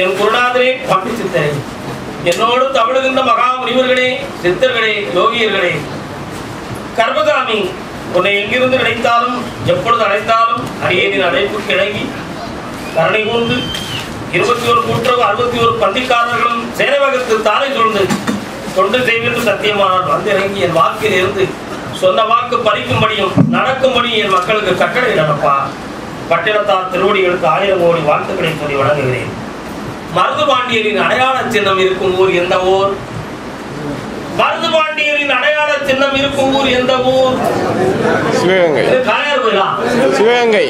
என் குருநாதரே பாண்டி என்னோடு தமிழுகின்ற மகா முனிவர்களே சித்தர்களே யோகியர்களே. கர்மகாமி உன்னை எங்கிருந்து நினைத்தாலும் எப்பொழுது அழைத்தாலும் அடியேனின் அழைப்புக்கு இணங்கி கருணை கூர்ந்து இருபத்தி ஒரு கூட்டுறவு அறுபத்தி ஒரு பந்திக்காரர்களும் சேனைவகத்து தாரை சூழ்ந்து தொண்டு செய்வென்று சத்தியமானால் வந்து இறங்கி என் வாக்கில் இருந்து சொன்ன வாக்கு பறிக்கும்படியும் நடக்கும்படியும் என் மக்களுக்கு கட்டளை நடப்பா. பட்டினத்தார் திருவடிகளுக்கு ஆயிரம் கோடி வாழ்த்துக்களை கூறி வழங்குகிறேன். மருது பாண்டியரின் அடையாள சின்னம் இருக்கும் ஊர் எந்த ஊர்? மருது பாண்டியரின் அடையாள சின்னம் இருக்கும் ஊர் எந்த ஊர்? சிவகங்கை. சிவகங்கை.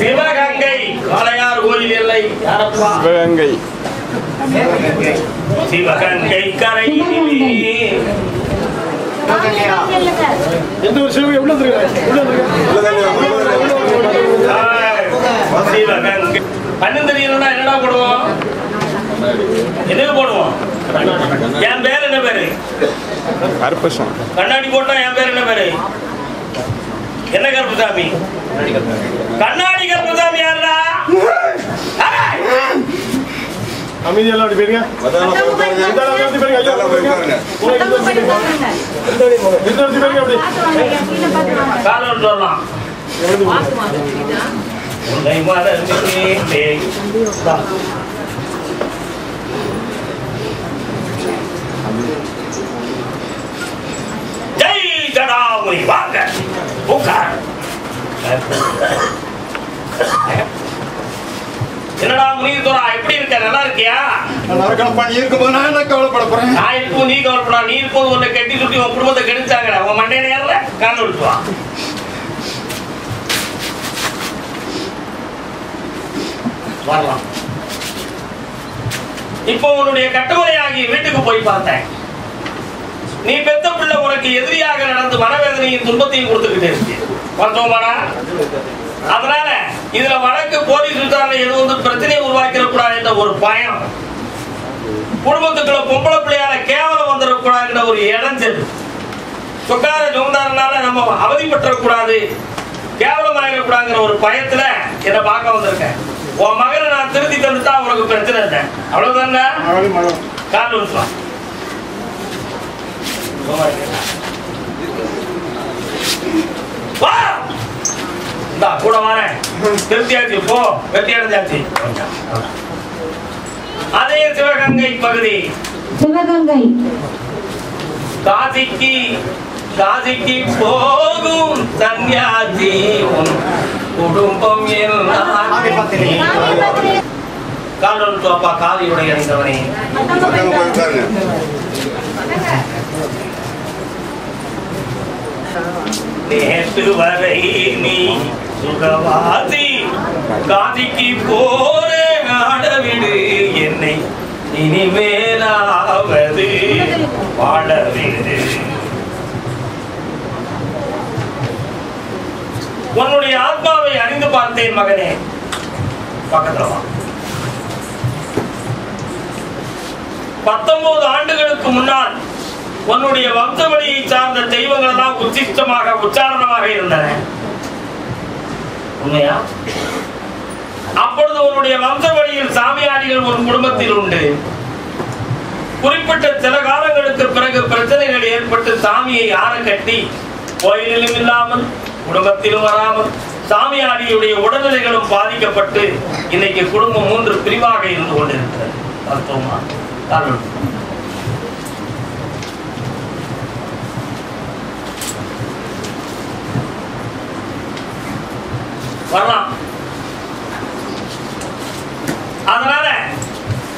சிவகங்கை. காளையார் கோயில் இல்லை. யாரப்பா? சிவகங்கை. சிவகங்கை கரையிலே எந்த ஒரு சிவகங்கை. உள்ள கண்ணு தெரியலன்னா என்னடா போடுவோம் என்னது போடுவோம் என் பேர் என்ன பேரு கருப்பசாமி கண்ணாடி போட்டா என் பேர் என்ன பேரு? என்ன கருப்புசாமி கண்ணாடி கருப்புசாமி யாரா அமைதியெல்லாம் அப்படி போயிருங்க. இந்த ஆளு அப்படி போயிருங்க ஐயா அப்படி போயிருங்க உங்களுக்கு இந்த இடத்துல போயிருங்க. இந்த இடத்துல போயிருங்க அப்படி காலம் ஜடாமுனி வாங்க உட்கார் என்னடா முனிதுரா எப்படி இருக்க? நல்லா இருக்கியா? நான் நரக்கணப்பா நீ இருக்கும்போது நான் என்ன கவலைப்பட போறேன்? நான் இருக்கும் நீ கவலைப்படா நீ இருக்கும் உன்னை கட்டி சுட்டி உன் குடும்பத்தை கெடுத்தாங்கடா உன் மண்டே நேரில் காண விட்டுவா வரலாம். இப்போ உன்னுடைய கட்டுமுறையாகி வீட்டுக்கு போய் பார்த்தேன். நீ பெத்த பிள்ளை உனக்கு எதிரியாக நடந்து மனவேதனையும் துன்பத்தையும் கொடுத்துக்கிட்டே இருக்கு. பார்த்தோமாடா அதனால இதுல வழக்கு போலீஸ் விசாரணை எதுவும் வந்து பிரச்சனையை உருவாக்கிட கூடாது என்ற ஒரு பயம். குடும்பத்துக்குள்ள பொம்பளை பிள்ளையால கேவலம் வந்துடக்கூடாதுன்ற ஒரு இடைஞ்சல். சொக்கார ஜோந்தாரனால நம்ம அவதிப்பட்டுறக்கூடாது கேவலம் ஆகிடக்கூடாதுங்கிற ஒரு பயத்துல என்னை பார்க்க வந்திருக்கேன். உன் மகனை நான் திருத்தி தந்துட்டா உனக்கு பிரச்சனை இல்லை அவ்வளவுதானே? மகளும் மகளும் கால் விட்டுலாம் வா இந்தா கூட வரேன் திருப்தியாச்சு போ வெற்றி அடைஞ்சாச்சு அதே சிவகங்கை பகுதி சிவகங்கை காசிக்கு காசிக்கு போகும் சன்னியாசி உன் குடும்பம் காலோல் தோப்பா காவியுடைய அணிந்தவனே நேற்று வரை நீ சுகவாதி காதிக்கு போற ஆடவிடு. என்னை இனிமேலாவது வாழவிடு. உன்னுடைய ஆத்மாவை அறிந்து பார்த்தேன் மகனே. பக்கத்துல வா. பத்தொன்பது ஆண்டுகளுக்கு முன்னால் உன்னுடைய வம்சவழியை சார்ந்த தெய்வங்கள் எல்லாம் உச்சிஷ்டமாக உச்சாரணமாக இருந்தன. உண்மையா? அப்பொழுது உன்னுடைய வம்சவழியில் சாமியாரிகள் ஒரு குடும்பத்தில் உண்டு. குறிப்பிட்ட சில காலங்களுக்கு பிறகு பிரச்சனைகள் ஏற்பட்டு சாமியை ஆற கட்டி கோயிலிலும் இல்லாமல் குடும்பத்திலும் வராமல் சாமியாரியுடைய உடல்நிலைகளும் பாதிக்கப்பட்டு இன்னைக்கு குடும்பம் மூன்று பிரிவாக இருந்து கொண்டிருக்கிறது. வரலாம். அதனால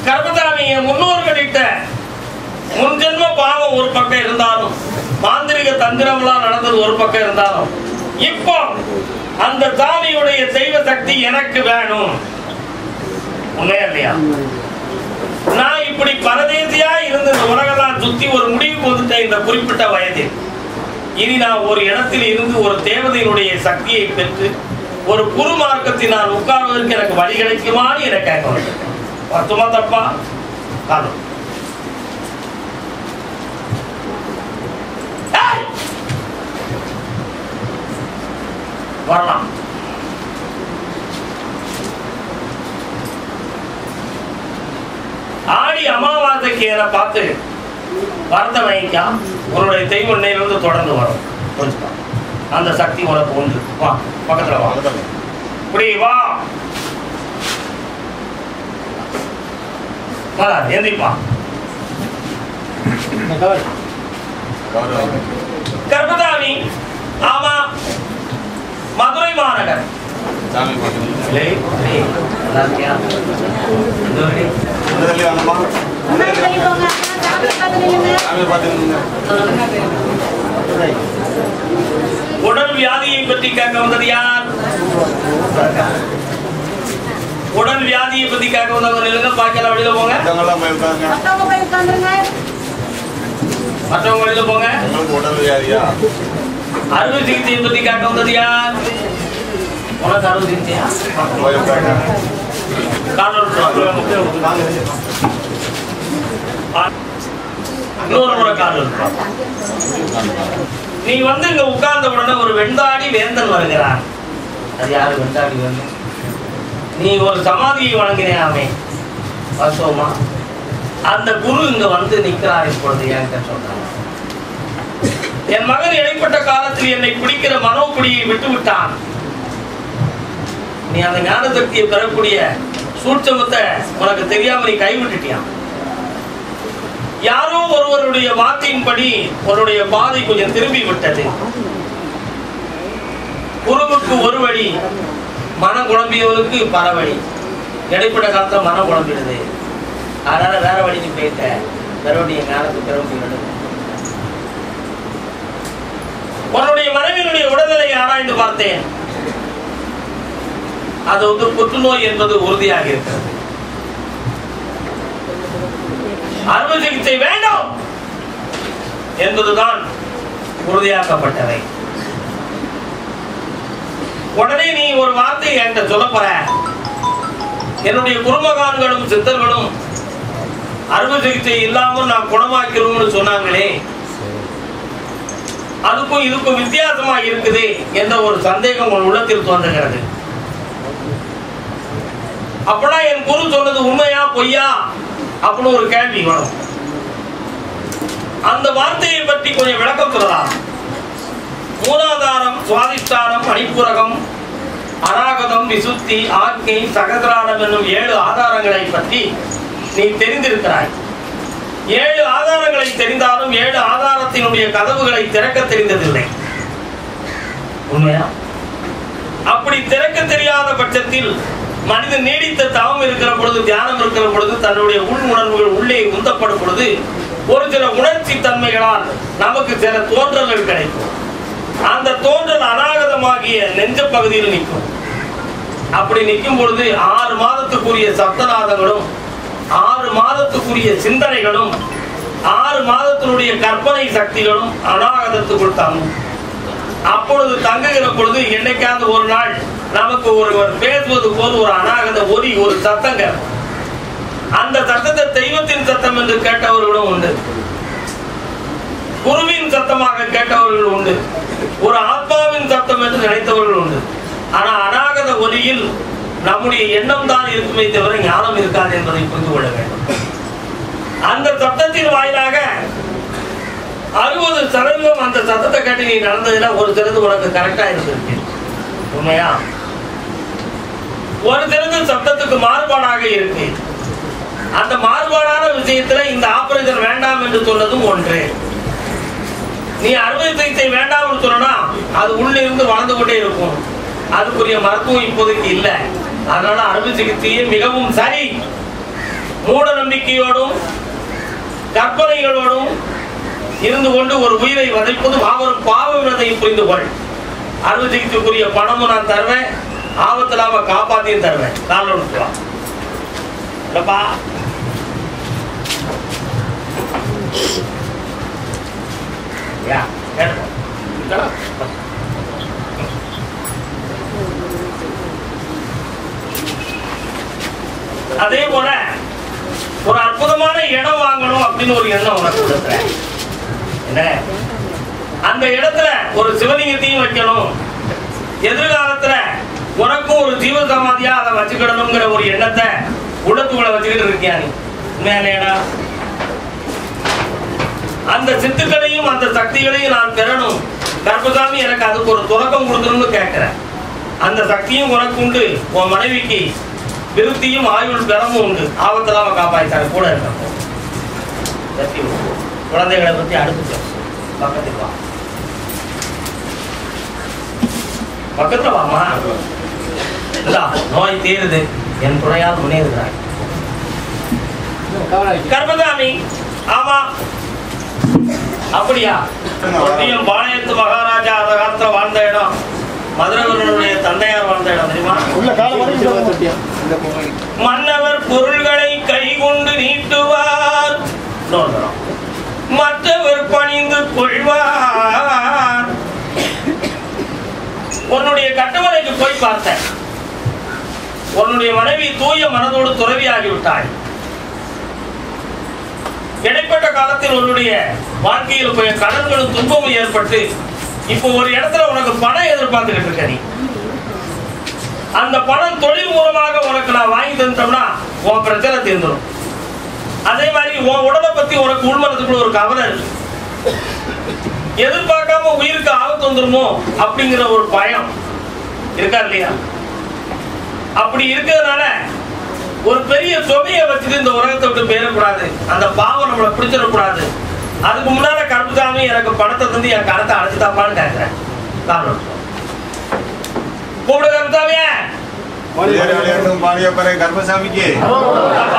கர்மதாமிய முன்னோர்கள்கிட்ட முன்னோர்களிட்ட முன் ஜென்ம பாவம் ஒரு பக்கம் இருந்தாலும் மாந்திரிக தந்திரம்லாம் நடந்தது ஒரு பக்கம் இருந்தாலும் இப்போ அந்த சாமியுடைய தெய்வ சக்தி எனக்கு வேணும். உண்மையா இல்லையா? நான் இப்படி பரதேசியா இருந்து இந்த உலகெல்லாம் சுத்தி ஒரு முடிவுக்கு வந்துட்டேன் இந்த குறிப்பிட்ட வயதில். இனி நான் ஒரு இடத்தில் இருந்து ஒரு தேவதையினுடைய சக்தியை பெற்று ஒரு குரு மார்க்கத்தில் நான் உட்கார்வதற்கு எனக்கு வழி கிடைக்குமான்னு என கேட்க வேண்டும் பத்துமா தப்பா? காரணம் வரலாம். ஆடி அமாவாசைக்கு இருக்கியன பார்த்து வரத வாங்கிக்கா உன்னுடைய தெய்வ இருந்து தொடர்ந்து வரும். புரிஞ்சுக்கா. அந்த சக்தி உனக்கு உண்டு. வா பக்கத்துல வா. இப்படி வா. எந்திரிப்பா. கர்மதாமி ஆமா மதுரை மாநகர். சாமி உடல் வியாதியை பற்றி கேட்க வந்தது யார்? உடல் வியாதியை பத்தி கேட்க வந்தவங்க இல்லைங்க பாக்கலாம் வெளியில போங்க. மற்றவங்க வெளியில போங்க. உடல் வியாதியா? அறுவை சிகிச்சையை பத்தி கேட்க வந்தது யார்? உனக்கு அறுவை சிகிச்சையா? காரணம் இன்னொரு முறை இருப்பான் நீ வந்து இங்க உட்கார்ந்த உடனே ஒரு வெண்தாடி வேந்தன் வருகிறான். அது யாரு? வெண்தாடி வேந்தன். நீ ஒரு சமாதியை வழங்கினாமே வசோமா அந்த குரு இங்க வந்து நிற்கிறார் இப்பொழுது என்கிட்ட சொல்றாங்க என் மகன் இடைப்பட்ட காலத்தில் என்னை பிடிக்கிற மனோக்குடியை விட்டு விட்டான் நீ அந்த ஞான சக்தியை பெறக்கூடிய சூட்சமத்தை உனக்கு தெரியாம நீ கைவிட்டுட்டியான் யாரோ ஒருவருடைய வார்த்தையின்படி அவருடைய பாதை கொஞ்சம் திரும்பி விட்டது குருவுக்கு ஒரு வழி மன குழம்பியவருக்கு பல வழி. இடைப்பட்ட காலத்துல மனம் குழம்பிடுது. அதனால வேற வழி போயிட்ட. பெறவுடைய ஞானத்துக்கு பெற உன்னுடைய மனைவியினுடைய உடல்நிலையை ஆராய்ந்து பார்த்தேன். அது வந்து புற்றுநோய் என்பது உறுதியாக இருக்கிறது. அறுவை சிகிச்சை வேண்டும் என்பதுதான் உறுதியாக்கப்பட்டவை. உடனே நீ ஒரு வார்த்தை என்கிட்ட சொல்ல போற. என்னுடைய குடும்பகான்களும் சித்தர்களும் அறுவை சிகிச்சை இல்லாமல் நான் குணமாக்கிறோம்னு சொன்னாங்களே. அதுக்கும் இதுக்கும் வித்தியாசமா இருக்குது என்ற ஒரு சந்தேகம் உன் உள்ளத்தில் தோன்றுகிறது. அப்படா என் குரு சொன்னது உண்மையா பொய்யா? அப்படின்னு ஒரு கேள்வி வரும். அந்த வார்த்தையை பற்றி கொஞ்சம் விளக்கம் சொல்லலாம். மூலாதாரம் சுவாதிஷ்டானம் மணிப்புரகம் அராகதம் விசுத்தி ஆக்ஞை சகசிராரம் என்னும் ஏழு ஆதாரங்களை பற்றி நீ தெரிந்திருக்கிறாய். ஏழு ஆதாரங்களை தெரிந்தாலும் ஏழு ஆதாரத்தினுடைய கதவுகளை திறக்க தெரிந்ததில்லை. உண்மையா? அப்படி திறக்க தெரியாத பட்சத்தில் மனிதன் நீடித்த தவம் இருக்கிற பொழுது தியானம் இருக்கிற பொழுது தன்னுடைய உள் உணர்வுகள் உள்ளே உந்தப்படும் பொழுது ஒரு சில உணர்ச்சி தன்மைகளால் நமக்கு சில தோன்றல்கள் கிடைக்கும். அந்த தோன்றல் அநாகதமாகிய நெஞ்ச பகுதியில் நிற்கும். அப்படி நிற்கும் பொழுது ஆறு மாதத்துக்குரிய சப்தநாதங்களும் ஆறு மாதத்துக்குரிய சிந்தனைகளும் ஆறு மாதத்தினுடைய கற்பனை சக்திகளும் அநாகதத்துக்குள் தங்கும். அப்பொழுது தங்குகிற பொழுது என்னைக்காவது ஒரு நாள் நமக்கு ஒருவர் பேசுவது போது ஒரு அநாகத ஒலி ஒரு சத்தங்க. அந்த சத்தத்தை தெய்வத்தின் சத்தம் என்று கேட்டவர்களும் உண்டு. குருவின் சத்தமாக கேட்டவர்கள் உண்டு. ஒரு ஆத்மாவின் சத்தம் என்று நினைத்தவர்கள் உண்டு. ஆனா அநாகத ஒலியில் நம்முடைய எண்ணம் தான் இருக்குமே தவிர ஞானம் இருக்காது என்பதை புரிந்து கொள்ள வேண்டும். அந்த சத்தத்தின் வாயிலாக அறுபது சதவீதம் அந்த சத்தத்தை கேட்டு நீ நடந்ததுன்னா ஒரு சிலது உனக்கு கரெக்டா இருந்திருக்கு உண்மையா? ஒரு சிலது சட்டத்துக்கு மாறுபாடாக இருக்கு அந்த மாறுபாடான விஷயத்துல இந்த ஆபரேஷன் வேண்டாம் என்று சொன்னதும் ஒன்று. நீ அறுவை சிகிச்சை வேண்டாம்னு சொன்னா அது உள்ளே இருந்து வளர்ந்து கொண்டே இருக்கும். அதுக்குரிய மருத்துவம் இப்போதைக்கு இல்லை. அதனால அறுவை சிகிச்சையே மிகவும் சரி. மூட நம்பிக்கையோடும் கற்பனைகளோடும் இருந்து கொண்டு ஒரு உயிரை வதைப்பது மாபெரும் பாவம் என்பதை புரிந்து கொள். அறுவை சிகிச்சைக்குரிய பணமும் நான் தருவேன். ஆபத்துல அவ காப்பாத்தியும் தருவேன். காலில் விட்டுலாம் இல்லப்பா. அதே போல ஒரு அற்புதமான இடம் வாங்கணும் அப்படின்னு ஒரு எண்ணம் உனக்கு கொடுக்குறேன். என்ன? அந்த இடத்துல ஒரு சிவலிங்கத்தையும் வைக்கணும். எதிர்காலத்துல உனக்கும் ஒரு ஜீவ சமாதியா அதை வச்சுக்கிடணுங்கிற ஒரு எண்ணத்தை உள்ளத்துக்குள்ள வச்சுக்கிட்டு இருக்கியா நீ? உண்மையானேடா அந்த சித்துக்களையும் அந்த சக்திகளையும் நான் பெறணும். கர்ப்பசாமி எனக்கு அதுக்கு ஒரு துறக்கம் கொடுக்கணும்னு கேட்கிறேன். அந்த சக்தியும் உனக்கு உண்டு. உன் மனைவிக்கு விருத்தியும் ஆயுள் பெறமும் உண்டு. ஆபத்தில் அவன் காப்பாற்றாரு கூட இருக்க சக்தி குழந்தைகளை பற்றி அடுத்து பக்கத்துக்கு வா. பக்கத்துல வாமா நோய் தீருது. என் துணையால் முன்னேறுகிறாய். கர்மதாமி ஆமா. அப்படியா? ஒட்டியம் பாளையத்து மகாராஜா அந்த காலத்துல வாழ்ந்த இடம். மதுரவர்களுடைய தந்தையார் வாழ்ந்த இடம் தெரியுமா? மன்னவர் பொருள்களை கைகொண்டு நீட்டுவார். இன்னொரு தரம். மற்றவர் பணிந்து கொள்வார். உன்னுடைய கட்டுமனைக்கு போய் பார்த்தேன். உன்னுடைய மனைவி தூய மனதோடு துறவியாகிவிட்டாள் இடைப்பட்ட காலத்தில் உன்னுடைய வாழ்க்கையில் போய் கடன்களும் துன்பமும் ஏற்பட்டு இப்போ ஒரு இடத்துல உனக்கு பணம் எதிர்பார்த்துக்கிட்டு இருக்க நீ. அந்த பணம் தொழில் மூலமாக உனக்கு நான் வாங்கி தந்தோம்னா உன் பிரச்சனை தீர்ந்துடும் அதே மாதிரி உன் உடலை பத்தி உனக்கு உள்மனத்துக்குள்ள ஒரு கவலை இருக்கு. எதிர்பார்க்காம உயிருக்கு ஆபத்து வந்துருமோ அப்படிங்கிற ஒரு பயம் இருக்கா இல்லையா? அப்படி இருக்கிறதுனால ஒரு பெரிய தொகையை வச்சுட்டு இந்த உலகத்தை விட்டு போயிடக்கூடாது. அந்த பாவம் நம்மளை பிடிச்சிடக்கூடாது. அதுக்கு முன்னால கருப்புசாமி எனக்கு பணத்தை தந்து என் கணத்தை அடைச்சுதாப்பான்னு கேட்கிறேன் காரணம். கூப்பிடு கருப்புசாமியே கர்ப்பசாமிக்கு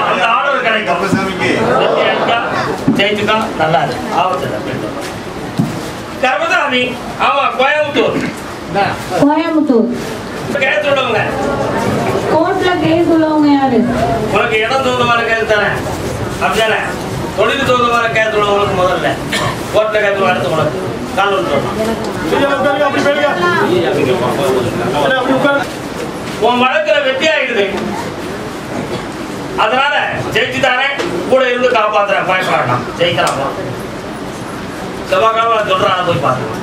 அந்த ஆர்டர் கிடைக்கும். கர்ப்பசாமிக்கு வெற்றியாச்சா, ஜெயிச்சுக்கா நல்லா இருக்கு. ஆபத்து. கருப்பசாமி ஆமா கோயம்புத்தூர். கோயம்புத்தூர். கேட்டு உள்ளவங்க கோர்ட்ல கேஸ் உள்ளவங்க யாரு? உனக்கு இடம் தகுந்தமான கேஸ் தானே அப்படிதானே தொழில் தகுந்தமான கேஸ் உள்ளவங்களுக்கு முதல்ல. கோர்ட்ல கேஸ் அடுத்து உனக்கு. கால் உன் வழக்குல வெற்றி ஆயிடுது. அதனால ஜெயிச்சு தாரேன். கூட இருந்து காப்பாத்துறேன். பயப்படாட்டான் ஜெயிக்கிறான் செவ்வாய்க்கிழமை சொல்றான் சொல்றேன் போய் பாருங்க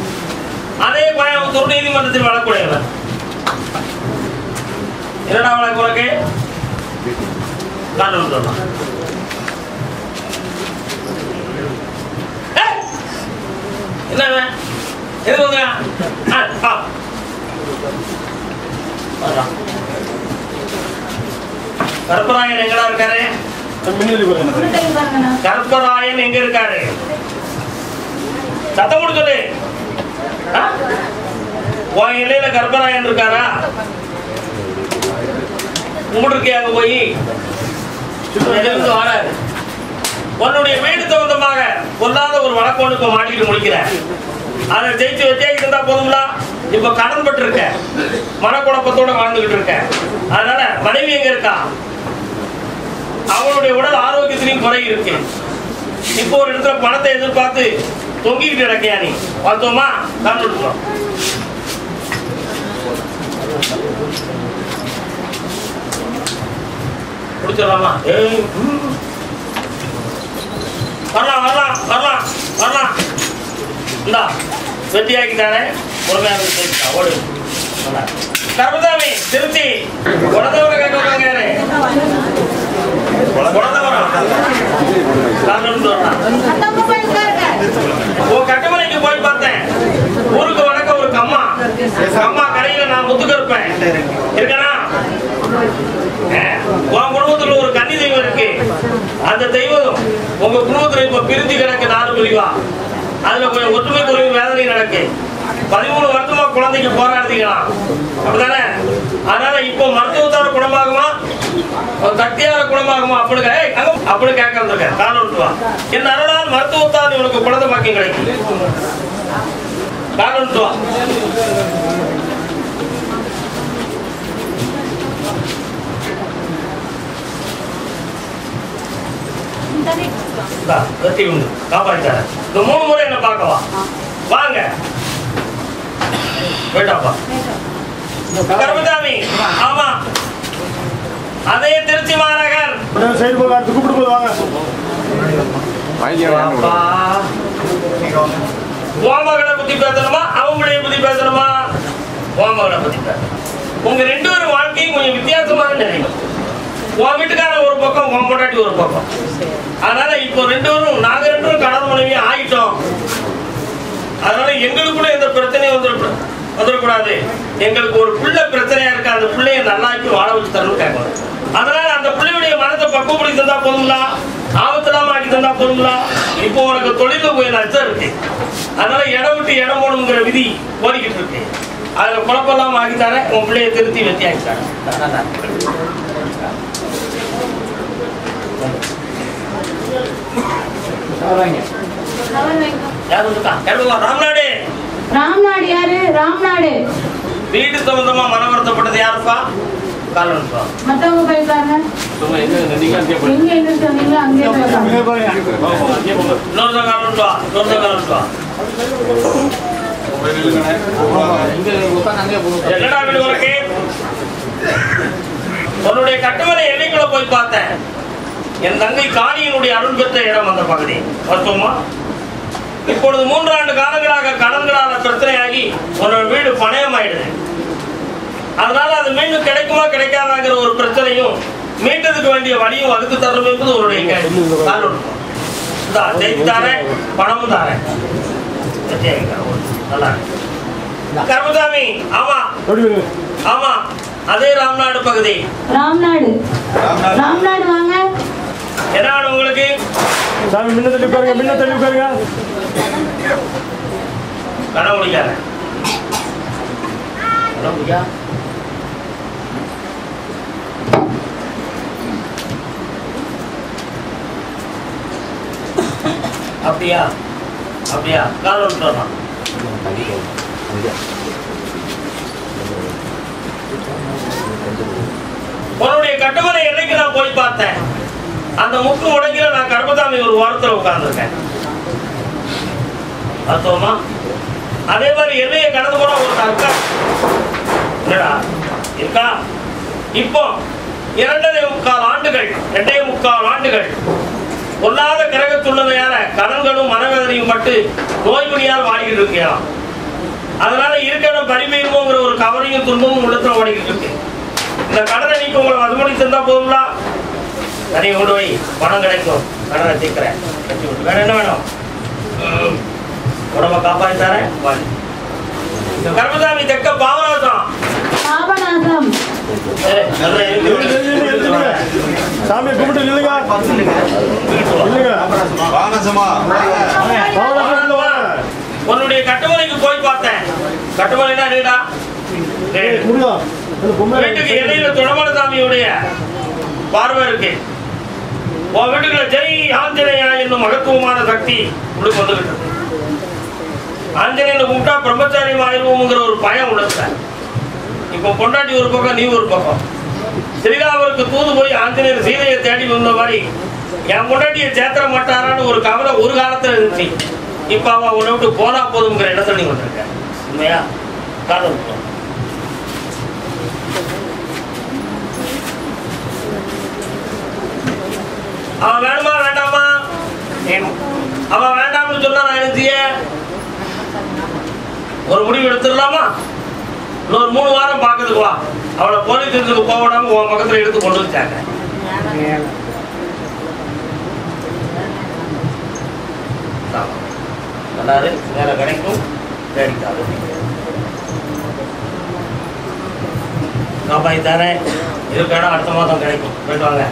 அதே கோயம்புத்தூர் நீதிமன்றத்தில் வழக்குடையவன். என்னடா வழக்கு உனக்கு நான் சொல்லலாம் என்ன எது கருப்பராயன் எங்கடா இருக்காரு? கருப்பராயன் எங்க இருக்காரு? சத்தம் போட்டு உன் எல்லையில கருப்பராயன் இருக்காரா? கும்பிட்டுருக்கியாங்க போய் எதிர்த்து வராரு உன்னுடைய வீடு தகுந்தமாக பொல்லாத ஒரு வழக்கோடு இப்ப மாட்டிட்டு முடிக்கிற அதை ஜெயிச்சு வச்சேக்கிட்டு இருந்தா போதும்ல? இப்ப கடன் பட்டு இருக்க மனக்குழப்பத்தோட வாழ்ந்துகிட்டு இருக்க. அதனால மனைவி எங்க இருக்கா? அவளுடைய உடல் ஆரோக்கியத்திலையும் குறை இருக்கு. இப்போ ஒரு இடத்துல பணத்தை எதிர்பார்த்து தொங்கிக்கிட்டு கிடக்கியா நீ? பார்த்தோமா காண்பிடுவோம் குடிச்சிடலாமா? ஏய் வரலாம் வரலாம் வரலாம் வரலாம். இந்தா வெட்டியாக்கிட்டாரே பொறுமையாக சேர்த்துட்டா ஓடு. கர்மதாமி திருத்தி. குழந்தவரை கேட்க யாரு? குழந்தைவரம் போய் கட்டுமனைக்கு போய் பார்த்தேன். ஊருக்கு வணக்க ஒரு கம்மா. அம்மா கரையில நான் முத்துக்க இருப்பேன். இருக்கனா? உன் குடும்பத்துல ஒரு கன்னி தெய்வம் இருக்கு. அந்த தெய்வம் உங்க குடும்பத்துல இப்ப பிரிஞ்சு கிடக்கு நாலு பிரிவா. அதுல கொஞ்சம் ஒற்றுமை குறைவு வேதனை நடக்கு. பதிமூணு வருஷமா குழந்தைக்கு போராடுறீங்களாம். அப்படிதானே அதனால இப்போ மருத்துவத்தார குணமாகுமா? ஒரு குணமாகுமா? அப்படி கே- அப்படி கேட்க வந்திருக்கேன். கால் விட்டு என் அருளால் மருத்துவத்தால் இவனுக்கு குழந்தை பாக்கியம் கிடைக்கும் கால் விட்டு வா இந்தா, வெற்றி உண்டு காப்பாற்றாரு இந்த மூணு முறை என்ன பார்க்கவா? வாங்க. போயிட்டாப்பா கர்மதாமி ஆமா. அதே திருச்சி மாநகர். சைடு போங்க, அடுத்து கூப்பிட்டு போது வாங்க. வாப்பா. உன் மகளை பத்தி பேசணுமா? அவங்களைய பத்தி பேசணுமா? மகளை பத்தி பேசணும். உங்க ரெண்டு பேரும் வாழ்க்கையும் கொஞ்சம் வித்தியாசமாக நினைக்கும் உன் வீட்டுக்காரன் ஒரு பக்கம் உன் பொண்டாட்டி ஒரு பக்கம். அதனால இப்போ ரெண்டு பேரும் நாங்க ரெண்டு பேரும் கடன் மனைவி ஆயிட்டோம். அதனால எங்களுக்குள்ள எந்த பிரச்சனையும் வந்துட வந்துடக்கூடாது. எங்களுக்கு ஒரு பிள்ளை பிரச்சனையா இருக்கு அந்த பிள்ளைய நல்லாக்கி வாழ வச்சு தரணும் கேட்கணும். அதனால அந்த பிள்ளையுடைய மனத்தை பக்குவப்படுத்தி தந்தா போதுங்களா? ஆபத்தில்லாம ஆக்கி தந்தா போதுங்களா? இப்போ உனக்கு தொழில போய் நஷ்டம் இருக்கு. அதனால இடம் விட்டு இடம் போகணுங்கிற விதி ஓடிக்கிட்டு இருக்கு. அதுல குழப்பம் இல்லாம ஆக்கி உன் பிள்ளைய திருத்தி வெற்றி ஆக்கி தரேன் யார் வந்துட்டா யார் ராம்நாடு. ராம்நாடு யாரு? ராம்நாடு. வீடு சம்பந்தமா மன வருத்தப்பட்டது யாருப்பா? காலன்ப்பா மத்தவங்க போயிருக்காங்க. எங்க எங்க சொன்னீங்களோ அங்கே. என்னடா உனக்கு? உன்னுடைய கட்டுமனை எல்லைக்குள்ள போய் பார்த்தேன்? என் தங்கை காணியினுடைய அருள் பெற்ற இடம் அந்த பகுதி. வருத்தமா இப்பொழுது மூன்றாண்டு காலங்களாக கடன்களால பிரச்சனையாகி உன்னோட வீடு பணயமாயிடுது. அதனால அது மீண்டும் கிடைக்குமா கிடைக்காதாங்கிற ஒரு பிரச்சனையும் மீட்டதுக்கு வேண்டிய வழியும் வகுத்து தரணும் என்பது உன்னுடைய செய்தி தாரேன் பணமும் தாரேன். நல்லா. கருமசாமி ஆமா. ஆமா. அதே ராம்நாடு பகுதி. ராம்நாடு. ராம்நாடு வாங்க. என்ன வேணும் உங்களுக்கு? சாமி முன்ன தள்ளி உட்காருங்க முன்ன தள்ளி உட்காருங்க. கடன் முடிக்கா? அப்படியா? அப்படியா? கால் விட்டுறோம் உன்னுடைய கட்டுமனை என்னைக்கு நான் போய் பார்த்தேன்? அந்த முக்கு முடங்கில நான் கர்மசாமி ஒரு வாரத்தில் உட்கார்ந்துருக்கேன். அர்த்தமா அதே மாதிரி எல்லையை கடந்து போன ஒரு இருக்கா என்னடா? இருக்கா? இப்போ இரண்டரை முக்கால் ஆண்டுகள் இரண்டே முக்கால் ஆண்டுகள் பொல்லாத கிரகத்துள்ளவையான கடன்களும் மனவேதனையும் பட்டு நோய்படியால் வாடிக்கிட்டு இருக்கலாம் அதனால இருக்கிற பரிமையுமோங்கிற ஒரு கவலையும் துன்பமும் உள்ளத்துல ஓடிக்கிட்டு இருக்கு. இந்த கடனை நீக்க உங்களை மதுமொழி தந்தா போதுங்களா தனியை கொண்டு போய் பணம் கிடைக்கும். கடனை தீர்க்கிறேன். கட்டி விட்டு வேற என்ன வேணும். உடம்ப காப்பாத்தி தரேன். இந்த கர்மசாமி தெக்க பாவநாசம். எழுந்துருங்க. சாமியை கும்பிட்டு நில்லுங்க. பாவநாசம்? வாங்க உன்னுடைய கட்டுமனைக்கு போய் பார்த்தேன். கட்டுமனைனா நீடா? வீட்டுக்கு இடையில துணமன சாமியுடைய பார்வை இருக்கு. உன் வீட்டுக்குள்ள ஜெய் ஆஞ்சநேயா என்னும் மகத்துவமான சக்தி உள்ளுக்கு வந்துகிட்டு ஆஞ்சநேயனை கூப்பிட்டா பிரம்மச்சாரியம் ஆயிடுவோங்கிற ஒரு பயம் உள்ளது இப்போ பொண்டாட்டி ஒரு பக்கம் நீ ஒரு பக்கம். ஸ்ரீராமருக்கு தூது போய் ஆஞ்சநேயர் சீதையை தேடி வந்த மாதிரி என் பொண்டாட்டியை சேர்த்துற மாட்டாரான்னு ஒரு கவலை ஒரு காலத்தில் இருந்துச்சு. இப்போ அவன் உன்னை விட்டு போனா போதுங்கிற இடத்துல நீ வந்திருக்க. உண்மையா? காரணம் அவன் வேணுமா வேண்டாமா? வேணும். அவன் வேண்டாம்னு சொன்னா நான் என்ன செய்ய? ஒரு முடிவு எடுத்துடலாமா? இன்னொரு மூணு வாரம் பார்க்கறதுக்கு வா. அவளை போலீஸ் ஸ்டேஷனுக்கு போக விடாம உன் பக்கத்துல எடுத்து கொண்டு வச்சாங்க நல்லாரு வேலை கிடைக்கும். தேடிக்காது காப்பாத்தி தரேன். இருக்க இடம் அடுத்த மாதம் கிடைக்கும். போயிட்டு வாங்க.